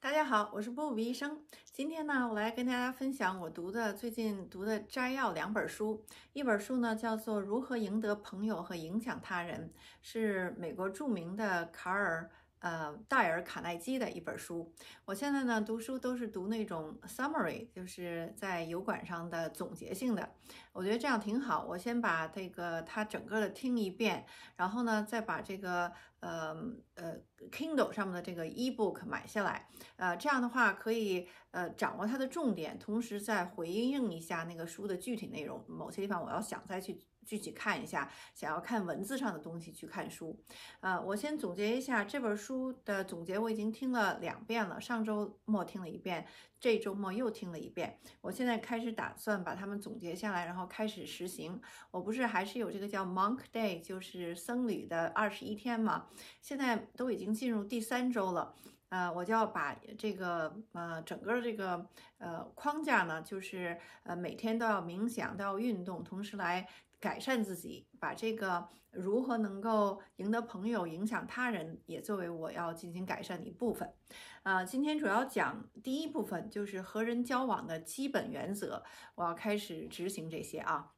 大家好，我是波比医生。今天呢，我来跟大家分享我读的最近读的摘要两本书。一本书呢叫做《如何赢得朋友和影响他人》，是美国著名的卡尔。呃，戴尔·卡耐基的一本书。我现在呢读书都是读那种 summary，就是在油管上的总结性的。我觉得这样挺好。我先把这个它整个的听一遍，然后呢再把这个呃呃 Kindle 上面的这个 ebook 买下来。呃，这样的话可以呃掌握它的重点，同时再回应一下那个书的具体内容。某些地方我要想再去。具体看一下，想要看文字上的东西去看书。呃，我先总结一下这本书的总结，我已经听了两遍了，上周末听了一遍，这周末又听了一遍。我现在开始打算把它们总结下来，然后开始实行。我不是还是有这个叫 Monk Day，就是僧侣的二十一天嘛？现在都已经进入第三周了。呃，我就要把这个呃整个这个呃框架呢，就是呃每天都要冥想，都要运动，同时来。改善自己，把这个如何能够赢得朋友、影响他人，也作为我要进行改善的一部分。呃，今天主要讲第一部分，就是和人交往的基本原则，我要开始执行这些啊。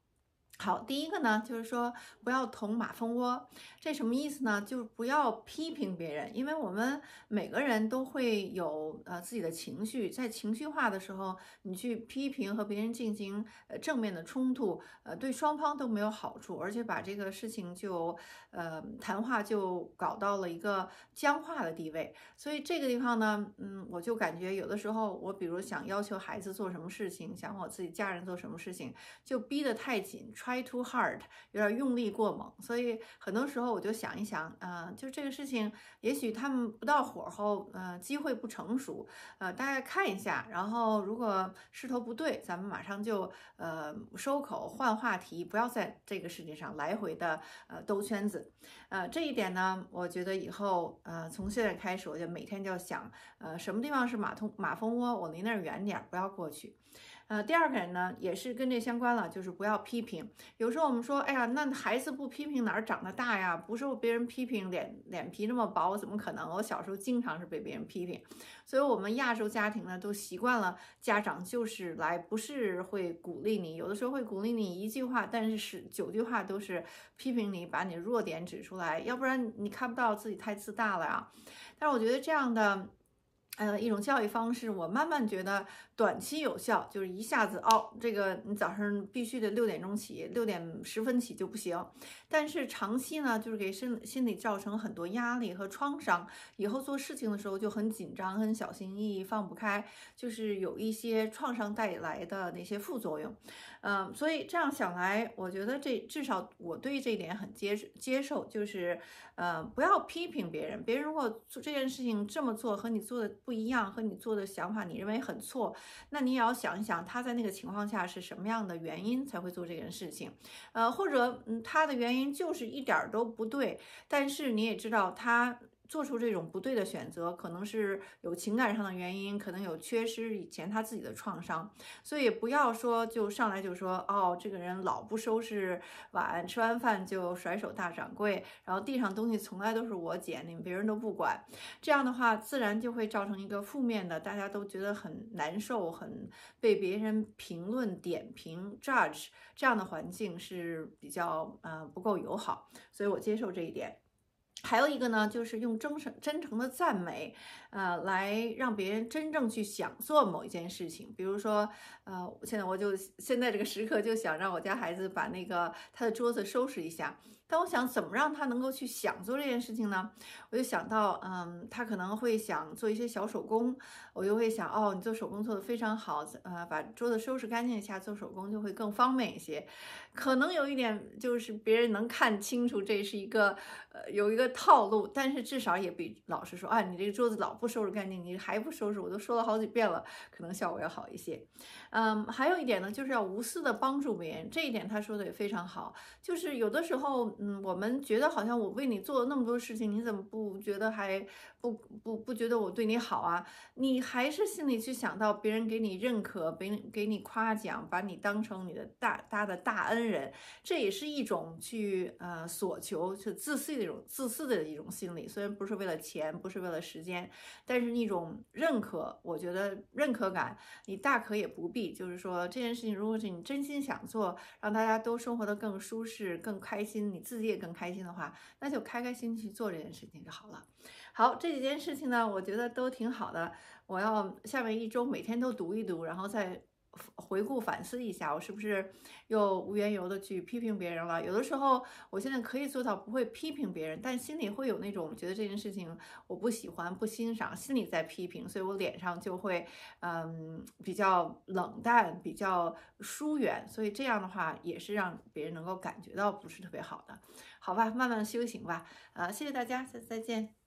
好，第一个呢，就是说不要捅马蜂窝，这什么意思呢？就是不要批评别人，因为我们每个人都会有呃自己的情绪，在情绪化的时候，你去批评和别人进行呃正面的冲突，呃，对双方都没有好处，而且把这个事情就呃谈话就搞到了一个僵化的地位。所以这个地方呢，嗯，我就感觉有的时候，我比如想要求孩子做什么事情，想我自己家人做什么事情，就逼得太紧。Try too hard，有点用力过猛，所以很多时候我就想一想，呃，就这个事情，也许他们不到火候，呃，机会不成熟，呃，大概看一下，然后如果势头不对，咱们马上就呃收口，换话题，不要在这个世界上来回的呃兜圈子，呃，这一点呢，我觉得以后呃从现在开始，我就每天就要想，呃，什么地方是马通马蜂窝，我离那儿远点，不要过去。呃，第二个人呢，也是跟这相关了，就是不要批评。有时候我们说，哎呀，那孩子不批评哪儿长得大呀？不受别人批评，脸脸皮那么薄，怎么可能？我小时候经常是被别人批评，所以我们亚洲家庭呢，都习惯了家长就是来，不是会鼓励你，有的时候会鼓励你一句话，但是是九句话都是批评你，把你弱点指出来，要不然你看不到自己太自大了呀。但是我觉得这样的。呃，一种教育方式，我慢慢觉得短期有效，就是一下子哦，这个你早上必须得六点钟起，六点十分起就不行。但是长期呢，就是给身心理造成很多压力和创伤，以后做事情的时候就很紧张、很小心翼翼、放不开，就是有一些创伤带来的那些副作用。嗯，所以这样想来，我觉得这至少我对这一点很接接受，就是呃，不要批评别人，别人如果做这件事情这么做和你做的。不一样和你做的想法，你认为很错，那你也要想一想，他在那个情况下是什么样的原因才会做这件事情，呃，或者嗯，他的原因就是一点儿都不对，但是你也知道他。做出这种不对的选择，可能是有情感上的原因，可能有缺失以前他自己的创伤，所以不要说就上来就说哦，这个人老不收拾碗，吃完饭就甩手大掌柜，然后地上东西从来都是我捡，你们别人都不管，这样的话自然就会造成一个负面的，大家都觉得很难受，很被别人评论、点评、judge 这样的环境是比较呃不够友好，所以我接受这一点。还有一个呢，就是用真诚、真诚的赞美，呃，来让别人真正去想做某一件事情。比如说，呃，现在我就现在这个时刻就想让我家孩子把那个他的桌子收拾一下。但我想怎么让他能够去想做这件事情呢？我就想到，嗯，他可能会想做一些小手工，我就会想，哦，你做手工做得非常好，呃，把桌子收拾干净一下，做手工就会更方便一些。可能有一点就是别人能看清楚这是一个，呃，有一个套路，但是至少也比老师说，啊，你这个桌子老不收拾干净，你还不收拾，我都说了好几遍了，可能效果要好一些。嗯，还有一点呢，就是要无私的帮助别人，这一点他说的也非常好，就是有的时候。嗯，我们觉得好像我为你做了那么多事情，你怎么不觉得还不不不觉得我对你好啊？你还是心里去想到别人给你认可，别人给你夸奖，把你当成你的大大的大恩人，这也是一种去呃索求，是自私的一种自私的一种心理。虽然不是为了钱，不是为了时间，但是那种认可，我觉得认可感，你大可也不必。就是说这件事情，如果是你真心想做，让大家都生活得更舒适、更开心，你自己也更开心的话，那就开开心心去做这件事情就好了。好，这几件事情呢，我觉得都挺好的。我要下面一周每天都读一读，然后再。回顾反思一下，我是不是又无缘由的去批评别人了？有的时候，我现在可以做到不会批评别人，但心里会有那种觉得这件事情我不喜欢、不欣赏，心里在批评，所以我脸上就会嗯比较冷淡、比较疏远，所以这样的话也是让别人能够感觉到不是特别好的，好吧？慢慢修行吧。啊，谢谢大家，再再见。